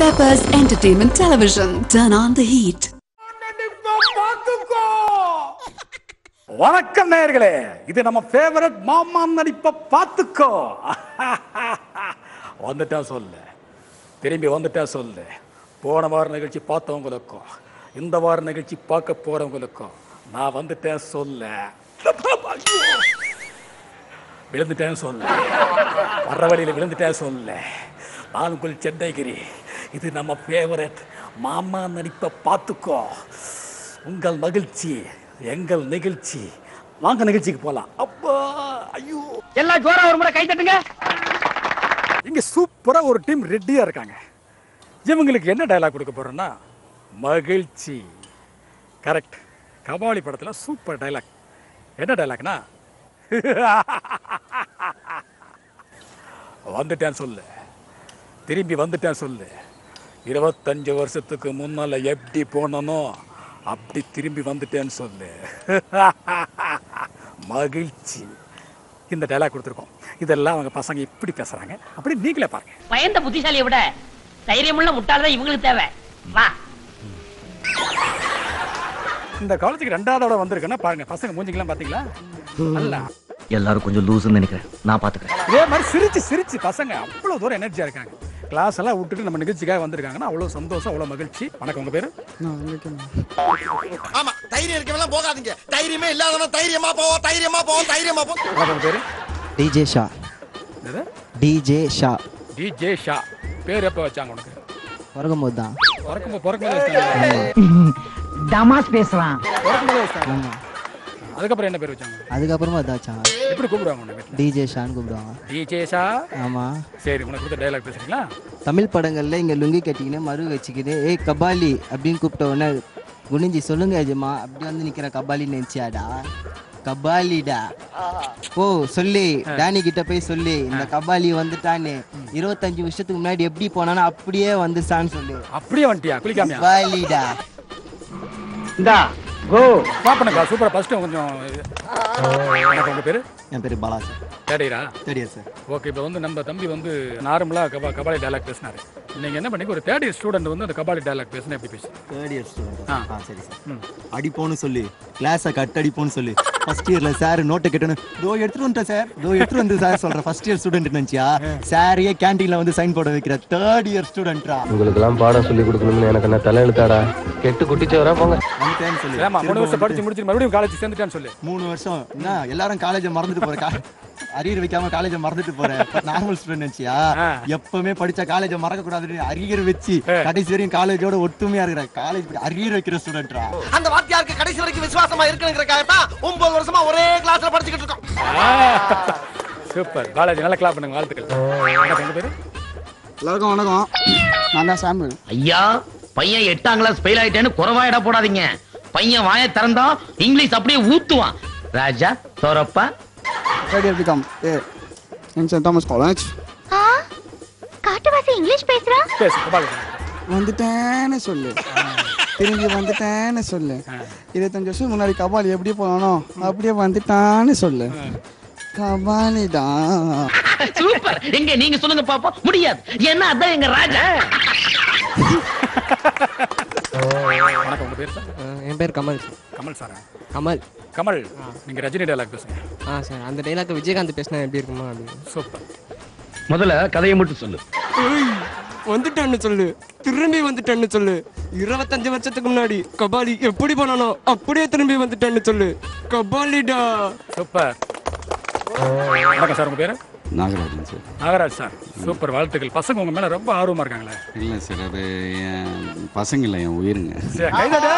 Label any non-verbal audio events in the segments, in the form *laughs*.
Peppers Entertainment Television. Turn on the heat. வணக்கம் நேர்களே இது நம்ம ஃபேவரட் மாமா நடிப்ப பார்த்துக்கோ. வந்துட்டா சொல்லு. திரும்பி வந்துட்டா சொல்லு. போன வார நிகழ்ச்சி பார்த்தவங்களுக்கும் இந்த வார நிகழ்ச்சி பார்க்க போறவங்களுக்கும் நான் வந்துட்டேன் சொல்ல. விழுந்துட்டேன் சொல்ல. வர்ற வழியில் விழுந்துட்டேன் சொல்ல. நான் உங்கள் சென்னைகிரி இது நம்ம ஃபேவரட் மாமா நடிப்பை பார்த்துக்கோ. உங்கள் மகிழ்ச்சி எங்கள் நிகழ்ச்சி. வாங்க நிகழ்ச்சிக்கு போலாம். அப்பா ஐயோ. எல்லாம் ஜோரா ஒரு முறை கை தட்டுங்க. இங்க சூப்பரா ஒரு டீம் ரெடியா இருக்காங்க. இவங்களுக்கு என்ன டயலாக் கொடுக்க போறோம்னா மகிழ்ச்சி. கரெக்ட் கபாலி படத்துல சூப்பர் டயலாக் என்ன டயலாக்னா *laughs* வந்துட்டேன் சொல்லு. திரும்பி வந்துட்டேன் சொல்லு. இருபத்தஞ்சு வருஷத்துக்கு முன்னால எப்படி போனனோ அப்படி திரும்பி வந்துட்டேன்னு சொல்லு. *laughs* மகிழ்ச்சி. இந்த டைலாக் கொடுத்துருக்கோம். இதெல்லாம் அவங்க பசங்க இப்படி பேசுறாங்க. அப்படி நீங்களே பாருங்க. பயந்த புத்திசாலியை விட தைரியமுள்ள முட்டாள் தான் இவங்களுக்கு தேவை. வா. இந்த காலேஜுக்கு ரெண்டாவதோட வந்திருக்குன்னா பாருங்க பசங்க மூஞ்சிங்கெல்லாம் பாத்தீங்களா? நல்லா. எல்லாரும் கொஞ்சம் லூசுன்னு நினைக்கிறேன். நான் பாத்துக்கிறேன். இதே மாதிரி சிரிச்சு சிரிச்சு பசங்க அவ்வளவு தூரம் எனர்ஜியா இருக்காங்க. கிளாஸ் எல்லாம் விட்டுட்டு நம்ம நிகழ்ச்சிக்காக வந்திருக்காங்கன்னா அவ்வளவு சந்தோஷம் அவ்வளவு மகிழ்ச்சி. வணக்கம் உங்க பேரு? ஆமா தைரியம் இருக்கவெல்லாம் போகாதீங்க. தைரியமே இல்லாதவன் தைரியமா போவோம் தைரியமா போவோம் தைரியமா போவோம் வணக்கம் உங்க பேரு? DJ Sha DJ Sha DJ Sha பேர் எப்போ வச்சாங்க உனக்கு? பிறக்கும்போது தான் பிறக்கும் பிறக்கும் போது டமாஸ் *laughs* பேசுறான். பிறக்கும் போது வச்சாங்க அதுக்கப்புறம் என்ன பேர் வச்சாங்க? அதுக்கப்புறமா அதாச்சான் எப்படி கூப்பிடுவாங்க உன்னை டிஜே ஷான்னு கூப்பிடுவாங்க. டிஜே ஷா? ஆமாம் சரி உனக்கு கொடுத்த டைலாக் பேசுறீங்களா? தமிழ் படங்களில் இங்கே லுங்கி கட்டிக்கின்னு மறு வச்சுக்கின்னு ஏய் கபாலி அப்படின்னு கூப்பிட்ட உடனே குனிஞ்சி சொல்லுங்க எஜமா அப்படி வந்து நிற்கிற கபாலி நினச்சியாடா? கபாலிடா. ஓ சொல்லி. டேனி கிட்ட போய் சொல்லி. இந்த கபாலி வந்துட்டான்னு. இருபத்தஞ்சு வருஷத்துக்கு முன்னாடி எப்படி போனானோ அப்படியே வந்துச்சான்னு சொல்லு. அப்படியே வந்துட்டியா? குளிக்காமையா? கபாலிடா. இந்தா. கோ பாப்பனக்கா சூப்பரா ஃபர்ஸ்ட் கொஞ்சம் என்ன உங்க பேரு? என் பேர் Bala sir. தேடிரா? Third year sir. Okay இப்போ வந்து நம்ம தம்பி வந்து நார்மலாக கபா கபாலி டைலாக் பேசினாரு. நீங்கள் என்ன பண்ணி ஒரு தேர்ட் இயர் ஸ்டூடெண்ட் வந்து அந்த கபாலி டைலாக் பேசினா எப்படி பேசு தேர்ட் இயர் ஸ்டூடெண்ட் ஆ. ஆ. சரி சார். அடிப்போன்னு சொல்லு கிளாஸை கட் அடிப்போன்னு சொல்லு ஃபர்ஸ்ட் இயர்ல சார் நோட்டை கட்டணும் தோ எடுத்துட்டு வந்துட்டேன் சார் தோ எடுத்துட்டு வந்து சார் சொல்றேன் ஃபர்ஸ்ட் இயர் ஸ்டூடெண்ட் நினைச்சியா? சாரியே கேண்டீன்ல வந்து சைன் போட வைக்கிற தேர்ட் இயர் ஸ்டூடெண்ட்ரா உங்களுக்கெல்லாம் பாடம் சொல்லி கொடுக்கணும்னு எனக்கு என்ன தலை எழுத்தாடா கெட்டு குட்டிச்சவரா போங்க. மூணு வருஷம் படிச்சு முடிச்சு மறுபடியும் காலேஜ் சேர்ந்துட்டான்னு சொல்லு. மூணு வருஷம். என்ன எல்லாரும் காலேஜை மறந்துட்டு போற கா- அரியர் வைக்காம காலேஜை மறந்துட்டு போற நார்மல் ஸ்டூடெண்ட் ஆ. எப்பவுமே படிச்ச காலேஜை மறக்க கூடாதுன்னு அரியர் வச்சு கடைசி வரையும் காலேஜோட ஒத்துமையா இருக்கிற காலேஜ் அரியர் வைக்கிற ஸ்டூடெண்ட்ரா அந்த வாத்தியாருக்கு கடைசி வரைக்கும் விசுவாசமா இருக்கணுங்கிறக்காக தான் ஒன்பது வருஷமா ஒரே கிளாஸ்ல படிச்சுக்கிட்டு இருக்கோம். சூப்பர். காலேஜ் நல்லா கிளாப் பண்ணுங்க வாழ்த்துக்கள். எல்லாருக்கும் வணக்கம். நான் தான் சாம்பிள் ஐயா பையன் எட்டாம் கிளாஸ் ஃபெயில் ஆயிட்டேன்னு குறவாயிட போடாதீங்க. பையன் வாயை திறந்தா இங்கிலீஷ் அப்படியே ஊத்துவான். ராஜா தோரப்பா third year B com A in saint Thomas college ஆ காட்டுவாசி இங்கிலீஷ் பேசுறா? பேசு கபாலி. வந்துட்டேன்னு சொல்லு. திரும்பி வந்துட்டேன்னு சொல்லு. இருபத்தஞ்சு வருஷம் முன்னாடி கபாலி எப்படி போனானோ அப்படியே வந்துட்டான்னு சொல்லு. கபாலிடா. சூப்பர். எங்க நீங்க சொல்லுங்க பாப்போம். முடியாது. ஏன்னா அதான் எங்க ராஜா. வணக்கம். உங்க பேர் சார் என் பேர் கமல். கமல் சாரா கமல். கமல் நீங்க ரஜினி டைலாக் பேசுங்க. ஆ சார் அந்த டைலாக் விஜயகாந்த் பேசினா எப்படி இருக்குமா அப்படின்னு சூப்பர். முதல்ல கதையை மட்டும் சொல்லு. வந்துட்டேன்னு சொல்லு. திரும்பி வந்துட்டேன்னு சொல்லு. இருபத்தஞ்சு வருஷத்துக்கு முன்னாடி கபாலி எப்படி போனானோ அப்படியே திரும்பி வந்துட்டேன்னு சொல்லு. கபாலிடா. சூப்பர். வணக்கம் சார் உங்க பேரு? Nagarajan sir. Nagaraj sir. Super வாழ்த்துக்கள். பசங்க உங்க மேல ரொம்ப ஆர்வமா இருக்காங்களே. இல்லை சார் அது என் பசங்க இல்லை என் உயிருங்க. சரி, கைதட்டு.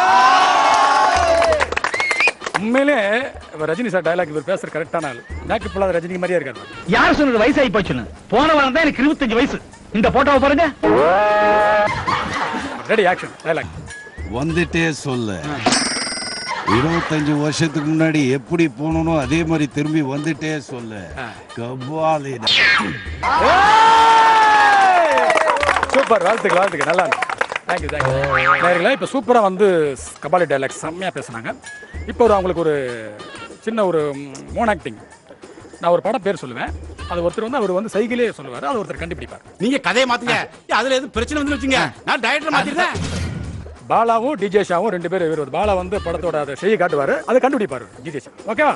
உண்மையிலே ரஜினி சார் டைலாக் இவர் பேசுற கரெக்டான ஆள். மேக்கப் இல்லாத ரஜினி மாதிரியே இருக்காரு யார் சொன்னது வயசாகி போச்சுன்னு போன வாரம் தான் எனக்கு இருபத்தஞ்சு வயசு. இந்த போட்டோவை பாருங்க. ரெடி ஆக்ஷன் டைலாக் வந்துட்டே சொல்ல. இருபத்தஞ்சு வருஷத்துக்கு முன்னாடி எப்படி போனனோ அதே மாதிரி திரும்பி வந்துட்டே சொல்ல. கபாலிடா. சூப்பர் வாழ்த்துக்கள் வாழ்த்துக்கள். நல்லா தேங்க்யூ தேங்க்யூ நேர்களே இப்போ சூப்பராக வந்து கபாலி டைலாக் செம்மையாக பேசுனாங்க. இப்போ ஒரு அவங்களுக்கு ஒரு சின்ன ஒரு மோன் ஆக்டிங் நான் ஒரு படம் பேர் சொல்லுவேன். அது ஒருத்தர் வந்து அவர் வந்து சைக்கிளே சொல்லுவார். அது ஒருத்தர் கண்டுபிடிப்பார். நீங்க கதையை மாத்துங்க. அதுல எதுவும் பிரச்சனை வந்து வச்சுங்க. நான் டைரக்டர் மாத்திருந்தேன் பாலாவும் டிஜே ஷாவும் ரெண்டு பேரும் இவர். பாலா வந்து படத்தோட அதை செய்ய காட்டுவார். அதை கண்டுபிடிப்பார் டிஜே ஷா. ஓகேவா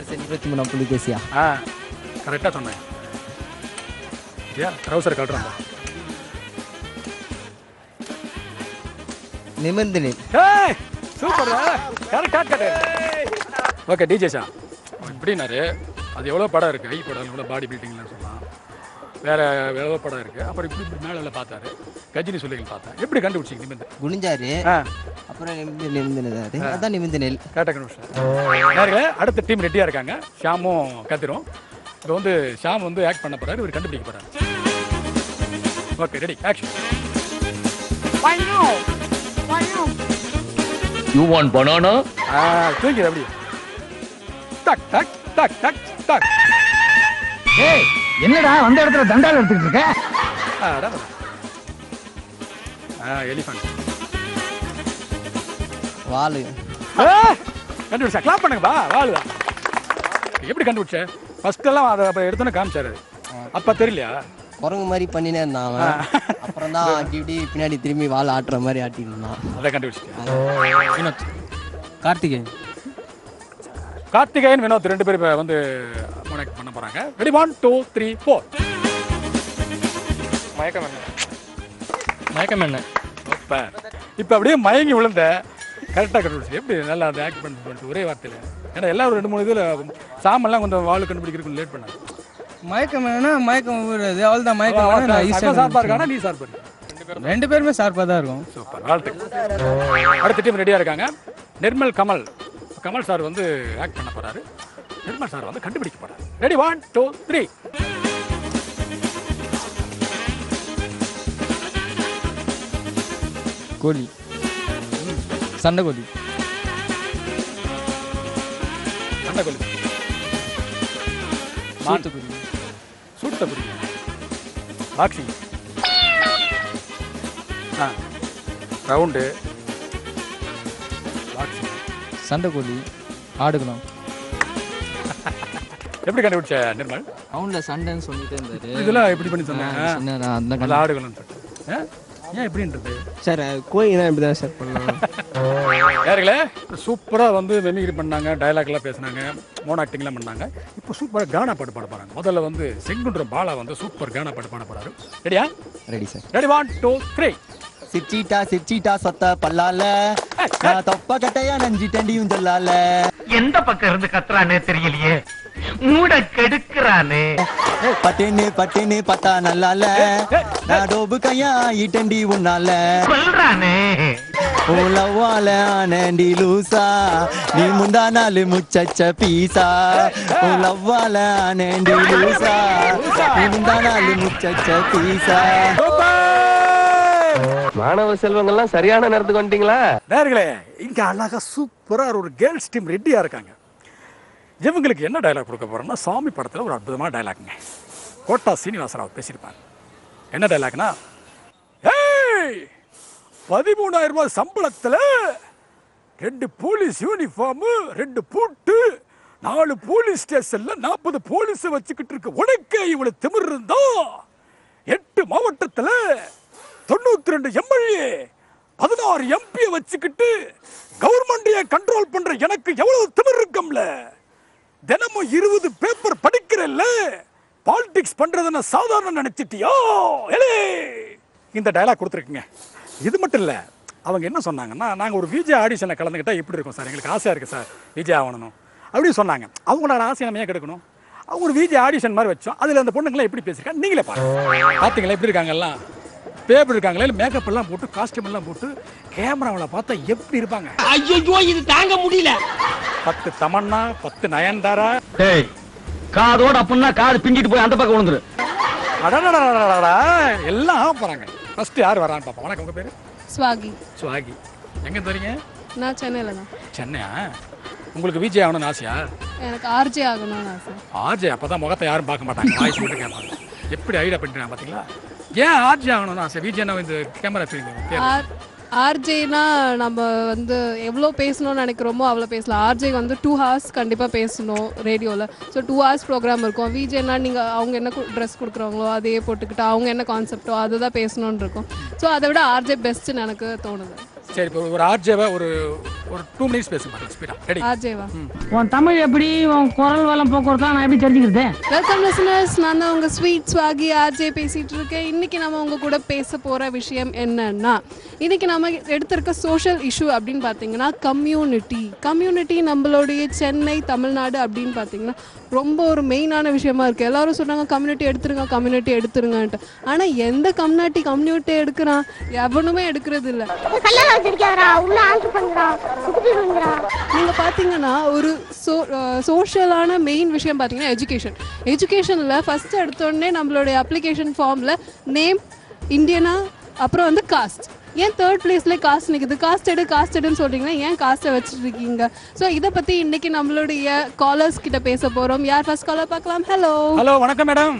எஸ்ஏஆர் சென்ட்ரத்தி மூணு புலிகேசியா? ஆ கரெக்டாக சொன்னேன். ஏன் ட்ரௌசர் கட்டுறாங்க நிமிர்ந்து நில். சூப்பர் கரெக்டாக கட்டு ஓகே டிஜே ஷா. இப்படின்னாரு அது எவ்வளோ படம் இருக்குது ஐ படம் எவ்வளோ பாடி பில்டிங்லாம் சொல்லலாம் வேற எவ்வளோ படம் இருக்குது அப்புறம் இப்படி இப்படி மேலே பார்த்தாரு. கஜினி சொல்லிகள் பார்த்தேன். எப்படி கண்டுபிடிச்சிங்க நிமிந்து குனிஞ்சாரு. ஆ. அப்புறம் நிமிந்து நிமிந்து நின்னாரு அதான் நிமிந்து நெல். கரெக்டாக கண்டுபிடிச்சேன் நேர்களே அடுத்த டீம் ரெடியாக இருக்காங்க. ஷாமும் கத்திரும் இப்போ வந்து ஷாம் வந்து ஆக்ட் பண்ண போறாரு. இவர் கண்டுபிடிக்க போறாரு. Okay ready action you want banana ஆ தூங்கிடு அப்படியே. டக் டக் டக் டக் டக் ஏய் என்னடா வந்த இடத்துல தண்டால் எடுத்துக்கிட்டு இருக்க? எலிஃபண்ட் வாலு. கண்டுபிடிச்சா. கிளாப் பண்ணுங்கப்பா வாழுதா எப்படி கண்டுபிடிச்ச? ஃபர்ஸ்ட் எல்லாம் அதை அப்போ எடுத்தோன்னே காமிச்சாரு. அப்ப தெரியலையா? குரங்கு மாதிரி பண்ணினே இருந்தான் அவன். அப்புறம் தான் அப்படி இப்படி பின்னாடி திரும்பி வால் ஆட்டுற மாதிரி ஆட்டிட்டு இருந்தான். அதை கண்டுபிடிச்சிட்டேன். கார்த்திகேயன். கார்த்திகேயன் வினோத் ரெண்டு பேரும் இப்போ வந்து பண்ண போறாங்க. Ready one two three four மயக்கம் என்ன? மயக்கம் என்ன? இப்போ இப்போ அப்படியே மயங்கி விழுந்த கரெக்டாக கண்டுபிடிச்சு. எப்படி நல்லா அந்த ஆக்ட் பண்ணி பண்ணிட்டு ஒரே வார்த்தையில். ஏன்னா எல்லாரும் ரெண்டு மூணு இதில் சாமெல்லாம் கொஞ்சம் வாழு கண்டுபிடிக்கிறதுக்கு லேட் பண்ணாங்க. மயக்கம் வேணா மயக்கம் விடுறது அவள் தான் மயக்கம் வேணா நான் அக்கா ஈஸியாக சார்பா இருக்கானா நீ சார்பா இருக்க ரெண்டு பேருமே ஷார்ப்பாக தான் இருக்கும். சூப்பர் வாழ்த்துக்கள் அடுத்த டீம் ரெடியாக இருக்காங்க. நிர்மல் கமல். கமல் சார் வந்து ஆக்ட் பண்ண போறாரு. நிர்மல் சார் வந்து கண்டுபிடிக்க போறாரு. ரெடி ஒன் டூ த்ரீ கோழி சண்டை கோழி சண்டை கொல்லு சாத்துக்குடி சூட்ட பிடிக்கும் பாக்ஸிங் ஆ. ரவுண்டு சண்டை கோழி ஆடுகளம். *laughs* எப்படி கண்டுபிடிச்ச நிர்மல்? ரவுண்டில் சண்டைன்னு சொல்லிட்டே இருந்தாரு. இதெல்லாம் எப்படி பண்ணி சொன்னேன்? சொன்னாரா அந்த நல்ல ஆடுகள்னு சொல்லிட்டு ஆ? ஏன் எப்படின்றது சார் கோயில் தான் இப்படி தான் சார் பண்ணலாம் யாருங்களே? சூப்பராக வந்து மெமிக்ரி பண்ணாங்க டயலாக்லாம் பேசுனாங்க மோன் ஆக்டிங்லாம் பண்ணாங்க. இப்போ சூப்பராக கானா பாட்டு பாட போகிறாங்க முதல்ல வந்து செங்குன்றம் பாலா வந்து சூப்பர் கானா பாட்டு பாட போகிறாரு ரெடியா ready sir ready one two three சிரிச்சிட்டா சிரிச்சிட்டா சொத்த பல்லால நான் தொப்ப கட்டையா நஞ்சிட்டண்டியும் சொல்லால எந்த பக்கம் இருந்து கத்துறானே தெரியலையே மூட கெடுக்கிறானே பட்டேன்னு பட்டேன்னு பத்தா நல்லால நான் டோபு கையா ஈட்டண்டி உன்னால சொல்றானே உலவால ஆனண்டி லூசா நீ முந்தா நாள் முச்சச்ச பீசா உலவால ஆனண்டி லூசா நீ முந்தா நாள் முச்சச்ச பீசா மாணவ செல்வங்கள்லாம் சரியான நேரத்துக்கு வந்துட்டீங்களா? நேர்களே இங்கே அழகா சூப்பராக ஒரு கேர்ள்ஸ் டீம் ரெடியாக இருக்காங்க. இவங்களுக்கு என்ன டயலாக் கொடுக்க போறோம்னா சாமி படத்தில் ஒரு அற்புதமான டயலாக்ங்க கோட்டா சீனிவாசராவ் பேசியிருப்பாங்க என்ன டயலாக்னா ஏய் பதிமூணாயிரம் ரூபாய் சம்பளத்தில் ரெண்டு போலீஸ் யூனிஃபார்மு ரெண்டு பூட்டு நாலு போலீஸ் ஸ்டேஷன்ல நாற்பது போலீஸ் வச்சுக்கிட்டு இருக்க உனக்கே இவ்வளவு திமிர் இருந்தா எட்டு மாவட்டத்தில் தொண்ணூத்தி ரெண்டு எம்எல்ஏ பதினாறு எம்பி வச்சுக்கிட்டு கவர்மெண்டையே கண்ட்ரோல் பண்ற எனக்கு எவ்வளவு திமிர் இருக்கும்ல? தினமும் இருபது பேப்பர் படிக்கிறல்ல பாலிடிக்ஸ் பண்றதுன்னு சாதாரண நினைச்சிட்டியோ? ஏலே இந்த டயலாக் கொடுத்துருக்குங்க. இது மட்டும் இல்லை அவங்க என்ன சொன்னாங்கன்னா நாங்கள் ஒரு விஜய் ஆடிஷனில் கலந்துக்கிட்டால் எப்படி இருக்கும் சார்? எங்களுக்கு ஆசையாக இருக்குது சார் விஜய் ஆகணும் அப்படின்னு சொன்னாங்க. அவங்களோட ஆசை நம்ம ஏன் கெடுக்கணும். அவங்க ஒரு விஜய் ஆடிஷன் மாதிரி வச்சோம். அதில் அந்த பொண்ணுங்களாம் எப்படி பேசியிருக்காங்க? நீங்களே பாருங்க. பார்த்தீங்களா எப்படி இருக்காங்கல்லாம் பேப்பர் இருக்காங்களே? மேக்கப் எல்லாம் போட்டு காஸ்டியூம் எல்லாம் போட்டு கேமராவில் பார்த்தா எப்படி இருப்பாங்க? ஐயோ இது தாங்க முடியல. பத்து தமன்னா பத்து நயன்தாரா? டேய் காதோட அப்படின்னா காது பிஞ்சிட்டு போய் அந்த பக்கம் விழுந்துரு. அடடடடடடடா, எல்லாம் ஆக போகிறாங்க ஃபஸ்ட்டு யார் வரான்னு பார்ப்போம் வணக்கம் உங்கள் பேர்? ஸ்வாகி சுவாகி. எங்கே வரீங்க? நான் சென்னையில் தான். சென்னையா? உங்களுக்கு விஜய் ஆகணும்னு ஆசையா? எனக்கு ஆர்ஜே ஆகணும்னு ஆசை. ஆர்ஜே அப்போ தான் முகத்தை யாரும் பார்க்க மாட்டாங்க. வாய்ஸ் மட்டும் கேட்பாங்க எப்படி ஐடியா பண்ணிட்டாங்க பார்த்தீங்களா ஏன் ஆர்ஜே ஆகணும்னு ஆசை விஜய் இந்த கேமரா ஃபீல்டு ஆர் ஆர்ஜேனா நம்ம வந்து எவ்வளோ பேசணும்னு நினைக்கிறோமோ அவ்வளோ பேசலாம். ஆர்ஜே வந்து டூ ஹவர்ஸ் கண்டிப்பாக பேசணும் ரேடியோவில் ஸோ டூ ஹவர்ஸ் ப்ரோக்ராம் இருக்கும். விஜேனா நீங்கள் அவங்க என்ன ட்ரெஸ் கொடுக்குறாங்களோ அதையே போட்டுக்கிட்டு அவங்க என்ன கான்செப்டோ அதுதான் பேசணுன்னு இருக்கும். ஸோ அதை விட ஆர்ஜே பெஸ்ட்டுன்னு எனக்கு தோணுது. சரி இப்போ ஒரு ஆர்ஜேவை ஒரு ஒரு டூ மினிட்ஸ் பேசுங்க ஸ்பீடா ரெடி ஆர்ஜேவா. உன் தமிழ் எப்படி உன் குரல் வளம் போக்குவரத்து நான் எப்படி தெரிஞ்சுக்கிறது? வெல்கம் லிசனர்ஸ் நான் தான் உங்கள் ஸ்வீட் ஸ்வாகி ஆர்ஜே பேசிகிட்டு இருக்கேன். இன்றைக்கி நம்ம உங்க கூட பேச போகிற விஷயம் என்னன்னா இன்றைக்கி நம்ம எடுத்திருக்க சோஷியல் இஷ்யூ அப்படின்னு பார்த்தீங்கன்னா கம்யூனிட்டி கம்யூனிட்டி நம்மளுடைய சென்னை தமிழ்நாடு அப்படின்னு பார்த்தீங்கன்னா ரொம்ப ஒரு மெயினான விஷயமா இருக்குது எல்லாரும் சொன்னாங்க கம்யூனிட்டி எடுத்துருங்க கம்யூனிட்டி எடுத்துருங்கன்ட்டு. ஆனால் எந்த கம்யூனிட்டி கம்யூனிட்டி எடுக்கிறான் எவனுமே எடுக்கிறது இல்லை. நீங்கள் பார்த்தீங்கன்னா ஒரு சோ சோஷியலான மெயின் விஷயம் பார்த்தீங்கன்னா எஜுகேஷன் எஜுகேஷனில் ஃபஸ்ட்டு எடுத்தோடனே நம்மளுடைய அப்ளிகேஷன் ஃபார்மில் நேம் இந்தியனா அப்புறம் வந்து காஸ்ட் ஏன் தேர்ட் பிளேஸ்ல காஸ்ட் நிற்குது காஸ்ட் எடு காஸ்ட் எடுன்னு சொல்றீங்கன்னா ஏன் காஸ்ட்டை வச்சுட்டு இருக்கீங்க? ஸோ இதை பற்றி இன்னைக்கு நம்மளுடைய காலர்ஸ் கிட்ட பேச போகிறோம் யார் ஃபர்ஸ்ட் காலர் பார்க்கலாம்? ஹலோ ஹலோ வணக்கம் மேடம்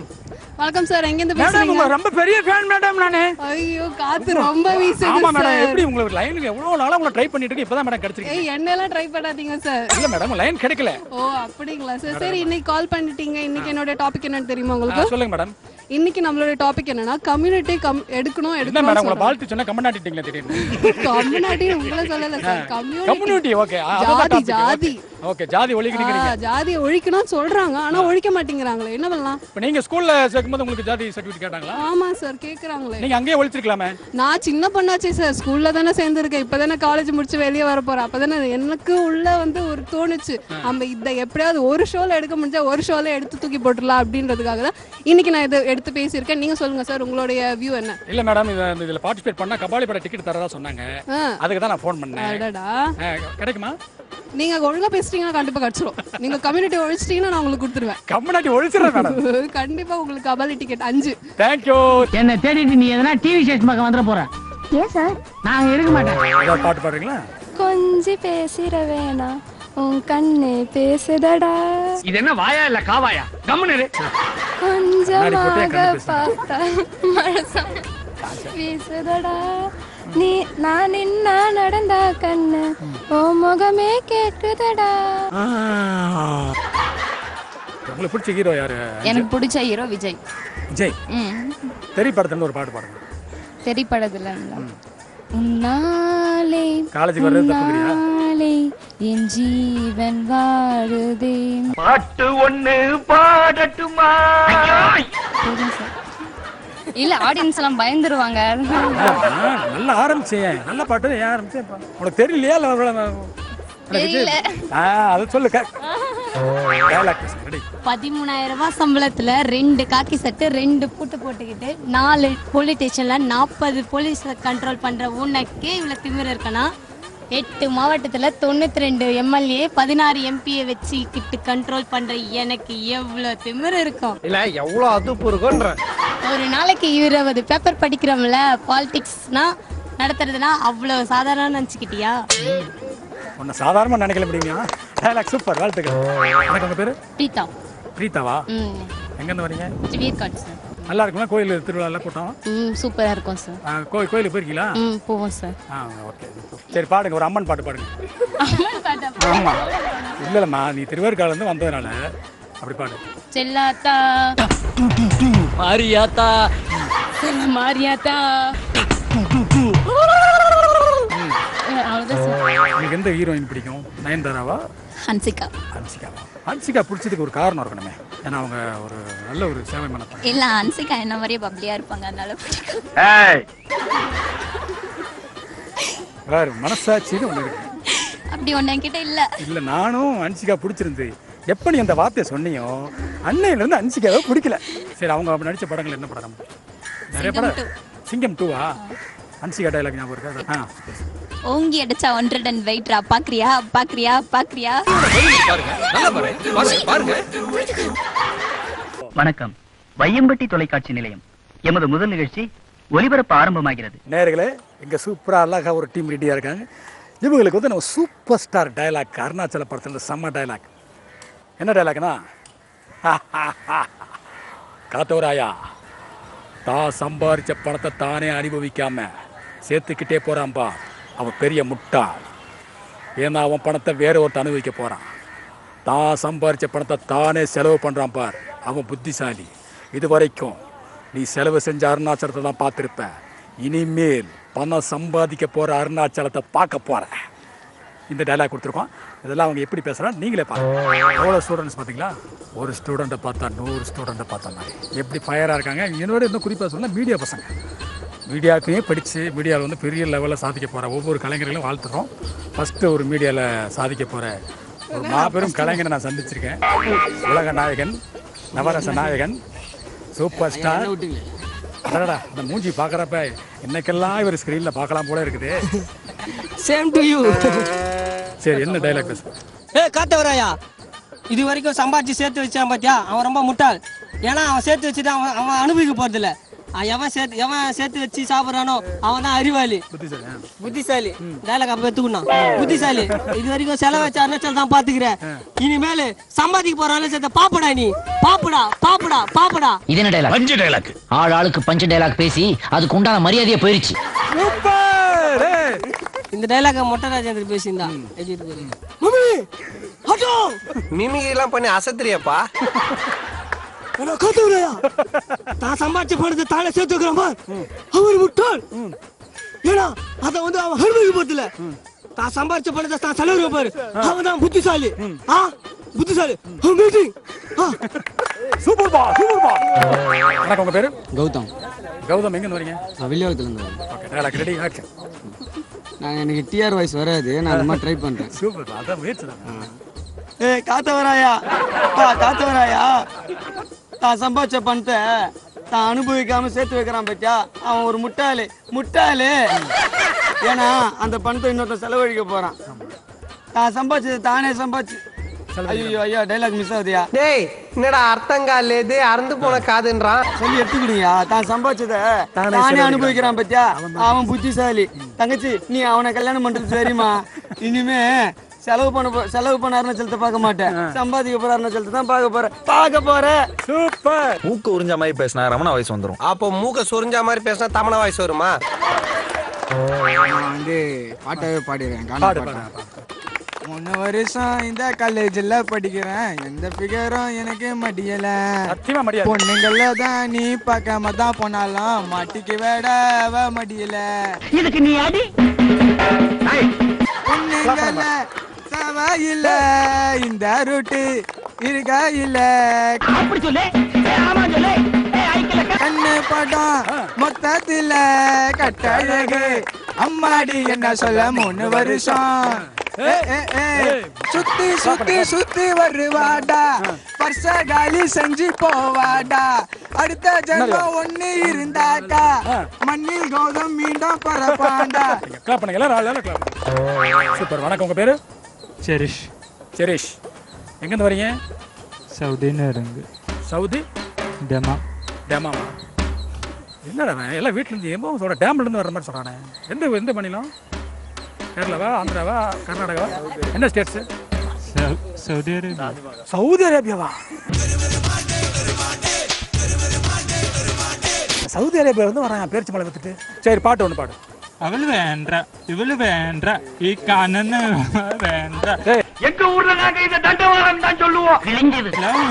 வணக்கம் சார் எங்கேருந்து மேடம் பேசுறீங்க? ரொம்ப பெரிய ஃபேன் மேடம் நானு. ஐயோ காத்து ரொம்ப வீசுது ஆமா மேடம் எப்படி உங்களுக்கு லைனுக்கு எவ்வளவு நாளா உங்களை ட்ரை பண்ணிட்டு இருக்கு இப்பதான் மேடம் கிடைச்சிருக்கு. ஏய் என்னெல்லாம் ட்ரை பண்ணாதீங்க சார் இல்ல மேடம் லைன் கிடைக்கல. ஓ அப்படிங்களா சார் சரி இன்னைக்கு கால் பண்ணிட்டீங்க. இன்னைக்கு என்னோட டாபிக் என்னன்னு தெரியுமா உங்களுக்கு? சொல்லுங்க மேடம் இன்னைக்கு நம்மளோட டாபிக் என்னன்னா கம்யூனிட்டி கம் எடுக்கணும் என்ன மேடம் உங்களை எடுக்கணும் வாழ்த்து சொன்னா கமெண்ட் ஆட்டிட்டீங்களா திடீர்னு. கம்யூனிட்டி உங்களை சொல்லல சார் கம்யூனிட்டி கம்யூனிட்டி ஓகே ஜாதி ஜாதி. ஓகே ஜாதி ஒழிக்கிறீங்க ஆ, ஜாதியை ஒழிக்கணும்னு சொல்றாங்க ஆனா ஒழிக்க மாட்டேங்கிறாங்களே என்ன பண்ணலாம்? இப்போ நீங்க ஸ்கூல்ல சேர்க்கும்போது உங்களுக்கு ஜாதி சர்டிஃபிகேட் கேட்டாங்களா? ஆமா சார் கேக்குறாங்களே. நீங்க அங்கேயே ஒழிச்சிருக்கலாமே. நான் சின்ன பொண்ணாச்சே சார் ஸ்கூல்ல தானே சேர்ந்துருக்கேன் இப்பதானே காலேஜ் முடிச்சு வெளியே வர போறேன் அப்பதானே எனக்கு உள்ள வந்து ஒரு தோணுச்சு. நம்ம இதை எப்படியாவது ஒரு ஷோல எடுக்க முடிஞ்சா ஒரு ஷோல எடுத்து தூக்கி போட்டுடலாம் அப்படின்றதுக்காக தான் இன்னைக்கு நான் இதை எடுத்து பேசியிருக்கேன். நீங்க சொல்லுங்க சார் உங்களுடைய வியூ என்ன? இல்ல மேடம் இத இதுல பார்ட்டிசிபேட் பண்ணா கபாலி பட டிக்கெட் தரதா சொன்னாங்க. அதுக்கு தான் நான் ஃபோன் பண்ணேன். அடடா. கிடைக்குமா? நீங்க ஒழுங்கா பேசுறீங்கன்னா கண்டிப்பா கிடைச்சிரும். நீங்க கம்யூனிட்டி ஒழிச்சிட்டீங்கன்னா நான் உங்களுக்கு கொடுத்துருவேன். கம்யூனிட்டி ஒழிச்சிடுறேன் மேடம் *laughs* கண்டிப்பா உங்களுக்கு கபாலி டிக்கெட் அஞ்சு. தேங்க்யூ என்ன தேடிட்டு நீ எதனா டிவி ஸ்டேஷன் பக்கம் வந்துட போற? ஏன் சார்? நான் எடுக்க மாட்டேன். பாட்டு பாடுறீங்களா? கொஞ்சி பேசிட வேணாம். உன் கண்ணு பேசுதடா. இது என்ன வாயா இல்ல காவாயா? கம்முனு. கொஞ்சமாக பார்த்தா மனசம் வீசுதடா. நீ நான் நின்னா நடந்தா கண்ணு ஓ முகமே கேக்குதடா. உங்களுக்கு பிடிச்ச ஹீரோ யாரு? எனக்கு பிடிச்ச ஹீரோ விஜய். விஜய். தெரி படத்துல ஒரு பாட்டு பாடுங்க. தெரிப்படதுல உன்னாலே காலேஜுக்கு வர்றது தப்புங்கிறியா? என் ஜீவன் வாழுதே. பாட்டு ஒண்ணு பாடட்டுமா? இல்ல ஆடியன்ஸ் எல்லாம் பயந்துருவாங்க. நல்லா ஆரம்பிச்சேன் நல்ல பாட்டு ஏன் ஆரம்பிச்சேன்? உனக்கு தெரியலையா? இல்ல அது சொல்லு டயலாக் ரெடி. பதிமூணாயிரம் ரூபாய் சம்பளத்துல ரெண்டு காக்கி சட்டு ரெண்டு பூட்டு போட்டுக்கிட்டு நாலு போலீஸ் ஸ்டேஷன்ல நாற்பது போலீஸ் கண்ட்ரோல் பண்ற உனக்கே இவ்வளவு திமிரு இருக்கனா எட்டு மாவட்டத்துல தொண்ணூத்தி ரெண்டு எம்எல்ஏ பதினாறு எம்பியை வச்சுக்கிட்டு கண்ட்ரோல் பண்ற எனக்கு எவ்வளவு திமிரு இருக்கும். இல்ல எவ்வளவு அதுப்பு இருக்குன்ற. ஒரு நாளைக்கு இருபது பேப்பர் படிக்கிறோம்ல பாலிடிக்ஸ்னா நடத்துறதுனா அவ்வளவு சாதாரண நினச்சிக்கிட்டியா? உன்னை சாதாரணமா நினைக்கல முடியுங்க டயலாக் சூப்பர் வாழ்த்துக்கள். எனக்கு உங்க பேரு? பிரீதா பிரீதாவா ம். எங்கேருந்து வரீங்க? வீர்காட் சார் நல்லா இருக்குமா? கோயில் திருவிழா எல்லாம் கூட்டம்? ம் சூப்பராக இருக்கும் சார். ஆ, கோயில் கோயிலுக்கு போயிருக்கீங்களா? ம் போவோம் சார். ஆ ஓகே. சரி பாடுங்க. ஒரு அம்மன் பாட்டு பாடுங்க. ஆமா. இல்ல இல்லம்மா நீ திருவேற்காடுல இருந்து வந்ததுனால அப்படி பாடு. செல்லாத்தா. மாரியாத்தா. செல்ல மாரியாத்தா. அவ்வளோதான் சார். உங்களுக்கு எந்த ஹீரோயின் பிடிக்கும்? நயன்தாராவா? ஹன்சிகா. ஹன்சிகாவா? ஹன்சிகா பிடிச்சதுக்கு ஒரு காரணம் இருக்கணுமே. ஏன்னா அவங்க ஒரு நல்ல ஒரு சேவை மனப்பாங்க. இல்ல ஹன்சிகா என்ன மாதிரியே பப்ளியா இருப்பாங்க அதனால பிடிக்கும். வேறு மனசாட்சின்னு ஒன்று இருக்கு. அப்படி ஒண்ணு என்கிட்ட இல்ல. இல்லை நானும் ஹன்சிகா பிடிச்சிருந்து எப்போ நீ அந்த வார்த்தையை சொன்னியோ அன்னையிலேருந்து ஹன்சிகாவை பிடிக்கல. சரி அவங்க அப்படி நடித்த படங்கள் என்ன படம்? நிறைய சிங்கம் படம். சிங்கம் டூவா ஹன்சிகா டைலாக் ஞாபகம் இருக்கா? ஆ. ஓங்கி அடிச்சா ஒன்றரை டன் வெயிட்ரா பாக்குறியா? பாக்குறியா? பாக்குறியா? வணக்கம். வையம்பட்டி தொலைக்காட்சி நிலையம். எமது முதல் நிகழ்ச்சி ஒலிபரப்பு ஆரம்பமாகிறது. நேர்களே இங்கே சூப்பராக அழகாக ஒரு டீம் ரெடியாக இருக்காங்க. இவங்களுக்கு வந்து நம்ம சூப்பர் ஸ்டார் டைலாக் அருணாச்சல படத்தில் செம்ம டைலாக் என்ன டைலாக்னா காத்தவராயா தான் சம்பாரிச்ச பணத்தை தானே அனுபவிக்காம சேர்த்துக்கிட்டே போகிறான்பா அவன் பெரிய முட்டாள் ஏன்னா அவன் பணத்தை வேற ஒருத்த அனுபவிக்க போகிறான் தான் சம்பாரித்த பணத்தை தானே செலவு பண்ணுறான் பார். அவன் புத்திசாலி. இது வரைக்கும் நீ செலவு செஞ்ச அருணாச்சலத்தை தான் பார்த்துருப்ப. இனிமேல் பணம் சம்பாதிக்க போகிற அருணாச்சலத்தை பார்க்க போகிற இந்த டைலாக் கொடுத்துருக்கோம். இதெல்லாம் அவங்க எப்படி பேசுகிறாங்க நீங்களே பாருங்கள் எவ்வளோ ஸ்டூடெண்ட்ஸ் பார்த்தீங்களா? ஒரு ஸ்டூடெண்ட்டை பார்த்தா நூறு ஸ்டூடெண்ட்டை பார்த்தா எப்படி ஃபயராக இருக்காங்க? என்னோட இன்னும் குறிப்பாக சொன்னால் மீடியா பசங்க. மீடியாவுக்கையும் படித்து மீடியாவில் வந்து பெரிய லெவலில் சாதிக்க போகிற ஒவ்வொரு கலைஞர்களையும் வாழ்த்துறோம். ஃபஸ்ட்டு ஒரு மீடியாவில் சாதிக்க போகிற ஒரு மாபெரும் கலைஞரை நான் சந்திச்சிருக்கேன். உலக நாயகன் நவரச நாயகன் சூப்பர் ஸ்டார் அடடா இந்த மூஞ்சி பார்க்குறப்ப இன்னைக்கெல்லாம் இவர் ஸ்க்ரீனில் பார்க்கலாம் போல இருக்குது. சேம் டு யூ சரி என்ன டைலாக் பேச ஏ காத்தவராயா? இது வரைக்கும் சம்பாதிச்சு சேர்த்து வச்சான் பாத்தியா? அவன் ரொம்ப முட்டாள். ஏன்னா அவன் சேர்த்து வச்சுட்டு அவன் அவன் அனுபவிக்க போறதில்ல. எவன் சேர்த்து எவன் சேர்த்து வச்சு சாப்பிட்றானோ அவன் தான் அறிவாளி. புத்திசாலி டைலாக் அப்ப எடுத்துக்கணும். புத்திசாலி. இது வரைக்கும் செலவு வச்ச அருணாச்சல் தான் பாத்துக்கிறேன் இனிமேல் சம்பாதிக்க போற அருணாச்சலத்தை பாப்புடா நீ. பாப்புடா பாப்புடா பாப்புடா. இது என்ன டைலாக் பஞ்சு டைலாக் ஆள் ஆளுக்கு பஞ்சு டைலாக் பேசி அதுக்கு உண்டான மரியாதையே போயிருச்சு. இந்த டைலாக மொட்டை ராஜேந்திர பேசியிருந்தா. மிமிகிரி எல்லாம் பண்ணி அசத்துறியப்பா. ஏன்னா காத்தவரையா தான் சம்பாதிச்ச பணத்தை தானே சேர்த்து வைக்கிறான் பார். அவர் முட்டாள் ஏன்னா அதை வந்து அவன் அனுபவிக்க போறதில்ல தான் சம்பாதிச்ச பணத்தை தான் செலவு பாரு. அவன் தான் புத்திசாலி. ஆ? புத்திசாலி. மீட்டிங் சூப்பர் பா சூப்பர் பா வணக்கம் உங்க பேரு? கௌதம். கௌதம் எங்க வரீங்க? நான் வெளியோகத்துலேருந்து வரேன். ஓகே டைலாக் ரெடி ஆக்ஷன் நான் எனக்கு டிஆர் வாய்ஸ் வராது. நான் அந்த மாதிரி ட்ரை பண்ணுறேன் சூப்பர் அதான் முயற்சி தான். ஏ காத்தவராயா? பா காத்தவராயா? தான் சம்பாதிச்ச பணத்தை தான் அனுபவிக்காம சேர்த்து வைக்கிறான் பத்தியா? அவன் ஒரு முட்டாளு. முட்டாளு. ஏன்னா அந்த பணத்தை இன்னொருத்தன் செலவழிக்க போறான். தான் சம்பாதிச்சது தானே சம்பாதிச்சு. ஐயோ ஐயா டைலாக் மிஸ் ஆகுதுயா? டேய் என்னடா அர்த்தங்கால் இது அறந்து போன காதுன்றான் சொல்லி எடுத்துக்கிடுயா தான் சம்பாதிச்சத தானே. அனுபவிக்கிறான் பத்தியா? அவன் புத்திசாலி. தங்கச்சி நீ அவனை கல்யாணம் பண்றது சரிம்மா. இனிமே செலவு பண்ண போ- செலவு பண்ண அருணாச்சலத்தை பார்க்க மாட்டேன். சம்பாதிக்க போற அருணாச்சலத்தை தான் பார்க்க போறேன். பார்க்க போறேன். சூப்பர். மூக்கு உறிஞ்ச மாதிரி பேசினா ரமண வயசு வந்துரும். அப்போ மூக்க சொரிஞ்ச மாதிரி பேசினா தமண வாய்ஸ் வருமா? வந்து பாட்டாவே பாடிடுறேன் மூணு வருஷம் இந்த காலேஜில் படிக்கிறேன். எந்த ஃபிகரும் எனக்கு மடியல. சத்தியமா மடியாது. பொண்ணுங்கள தான் நீ பார்க்காம தான் போனாலும் மாட்டிக்கு வேட அவ மடியல. இதுக்கு நீ அடி. பொண்ணுங்கள சவாயில்ல இந்த ரூட்டு இருக்கா இல்ல? அப்படி சொல்லு. ஆமா சொல்லு. கண்ணு படம் மொத்தத்துல கட்டழகு. அம்மாடி என்ன சொல்ல மூணு வருஷம். சுத்தி சுத்தி சுத்தி வருவாடா. பர்ச காலி செஞ்சு போவாடா. அடுத்த ஜென்மம் ஒண்ணு இருந்தாக்கா மண்ணில் கௌதம் மீண்டும் பரப்பாண்டா. *laughs* கிளாப் பண்ணுங்க. எல்லாரும் சூப்பர். வணக்கம். உங்க பேரு? செரிஷ் செரீஷ் எங்கேருந்து வரீங்க? சவுதின்னு இறங்கு. சவுதி டெமா டேமாவா என்னடா எல்லாம் வீட்டிலேருந்து எம்போ சொல்ற டேம்லேருந்து வர மாதிரி சொல்கிறானே எந்த எந்த மாநிலம் கேரளாவா ஆந்திராவா கர்நாடகாவா? என்ன ஸ்டேட்ஸு சவுதி அரேபியா சவுதி அரேபியாவா சவுதி அரேபியா வந்து வரான் பேரிச்சி மலை வித்துட்டு. சரி பாட்டு ஒன்று பாடு. അവൾ വേണ്ട ഇവൾ വേണ്ട ഈ കണ്ണന് വേണ്ട.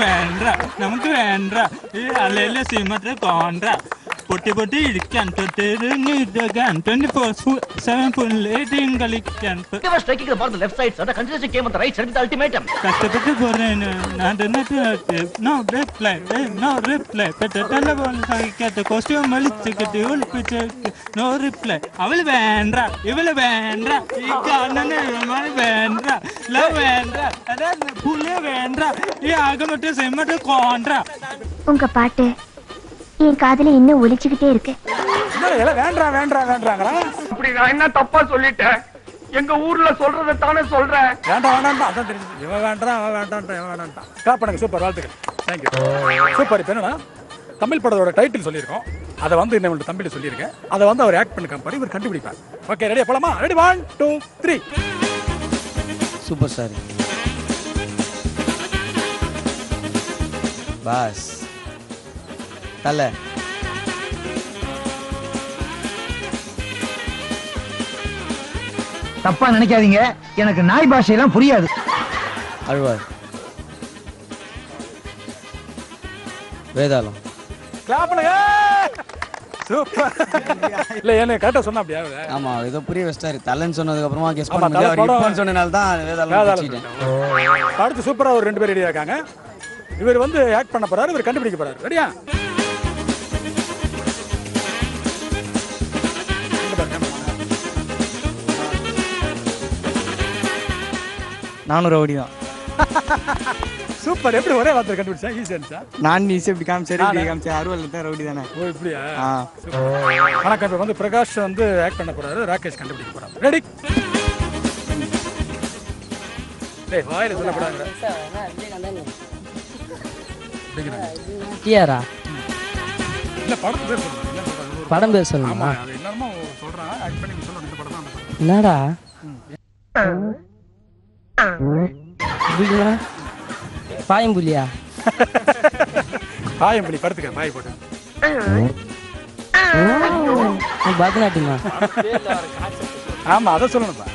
വേണ്ട നമുക്ക് വേണ്ട ഈ അലയിലെ സിമത്തിൽ പോണ്ട. പൊട്ടി പൊട്ടി ഇരിക്കാൻ തൊട്ടിരുന്നിരിക്കാൻ ട്വന്റി ഫോർ സെവൻ ഫുള്ളേറ്റിയും കളിക്കാൻ കഷ്ടപ്പെട്ട് കുറഞ്ഞു ഞാൻ തിന്നിട്ട് നോ റിപ്ലൈ നോ റിപ്ലൈ പെട്ടെന്ന് പോലും സഹിക്കാത്ത കോസ്റ്റ്യൂം വലിച്ച് കെട്ടി ഒളിപ്പിച്ച് നോ റിപ്ലൈ അവള് വേണ്ട ഇവള് വേണ്ട ഈ കാണുന്ന വേണ്ട ലവ് വേണ്ട അതായത് പുള്ളി വേണ്ട ഈ ആകെ മറ്റേ സെമ്മറ്റ് കോണ്ട ഉങ്ക പാട്ട് என் காதுல இன்னும் ஒலிச்சுக்கிட்டே இருக்கு? என்ன எல்லாம் வேண்டா வேண்டா வேண்டாங்களா இப்படி நான் என்ன தப்பா சொல்லிட்டேன் எங்க ஊர்ல சொல்றதை தானே சொல்றேன் வேண்டாம் வேண்டாம் அதான் தெரிஞ்சு இவன் வேண்டாம் அவன் வேண்டான்ட்டான் இவன் வேண்டான்ட்டான் கிளாப் பண்ணுங்க சூப்பர் வாழ்த்துக்கள். தேங்க்யூ சூப்பர் இப்போ என்னன்னா தமிழ் படத்தோட டைட்டில் சொல்லியிருக்கோம். அதை வந்து என்ன தம்பியில் சொல்லியிருக்கேன். அதை வந்து அவர் ஆக்ட் பண்ண கம்பெனி இவர் கண்டுபிடிப்பார். ஓகே ரெடியா போலாமா? Ready one two three super star boss. தலை. தப்பா நினைக்காதீங்க. எனக்கு நாய் பாஷையெல்லாம் புரியாது. அழ்வார். வேதாளம். சூப்பர். இல்ல என்ன கரெக்டா சொன்னா அப்படியா? ஆமா ஏதோ புரிய வச்சிட்டாரு. தலைன்னு சொன்னதுக்கு அப்புறமா கெஸ் பண்ண அவர் சொன்னனால தான் வேதாளம் அடுத்து சூப்பரா ஒரு ரெண்டு பேர் ரெடியா இருக்காங்க. இவர் வந்து ஆக்ட் பண்ண போறாரு இவர் கண்டுபிடிக்க போறாரு. ரெடியா நானும் ரவுடி தான். சூப்பர். எப்படி ஒரே வார்த்தை கண்டுபிடிச்சா ஈஸியா நான் நீ இப்படி காமிச்சாரு இப்படி நானு. காமிச்சா அறுவல் தான் ரவுடி தானே? ஓ இப்படியா. வணக்கம். இப்ப வந்து பிரகாஷ் வந்து ஆக்ட் பண்ண போறாரு. ராகேஷ் கண்டுபிடிக்க போறாரு. ரெடி டேய் வாயில சொல்லக்கூடாதுங்க டிஆரா இல்ல படத்து பேர் சொல்லுங்க. படம் பேர் அது எல்லாருமே சொல்றான். ஆக்ட் பண்ணி சொல்லணும் இந்த படம் தான் அந்த படம். என்னடா? பாயம்புலியா? பாயம்பள்ளி படுத்துக்க பாய் போட்டு. பரதநாட்டியமா? ஆமா அதை சொல்லணும்ப்பா.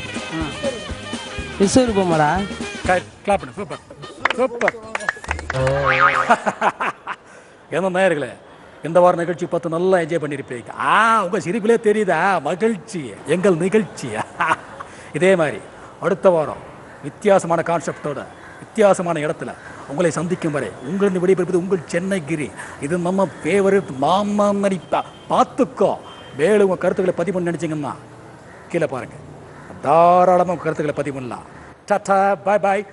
விஸ்வரூபமாடா கிளாப் பண்ணு சூப்பர் சூப்பர் என்ன நேயர்களே இந்த வார நிகழ்ச்சி பார்த்து நல்லா என்ஜாய் பண்ணியிருப்பீங்க ஆ உங்க சிரிப்பிலே தெரியுதா? மகிழ்ச்சி எங்கள் நிகழ்ச்சி. *laughs* இதே மாதிரி அடுத்த வாரம் வித்தியாசமான கான்செப்டோட வித்தியாசமான இடத்துல உங்களை சந்திக்கும் வரை உங்களிருந்து விடைபெறுவது உங்கள் சென்னை கிரி இது நம்ம ஃபேவரட் மாமா பா பார்த்துக்கோ. மேலும் உங்கள் கருத்துக்களை பதிவு பண்ணி நினச்சிங்கன்னா கீழே பாருங்கள் தாராளமாக உங்கள் கருத்துக்களை பதிவு பண்ணலாம். டாட்டா பாய் பாய்